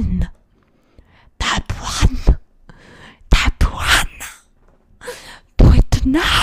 one, type one, type one. Do it now.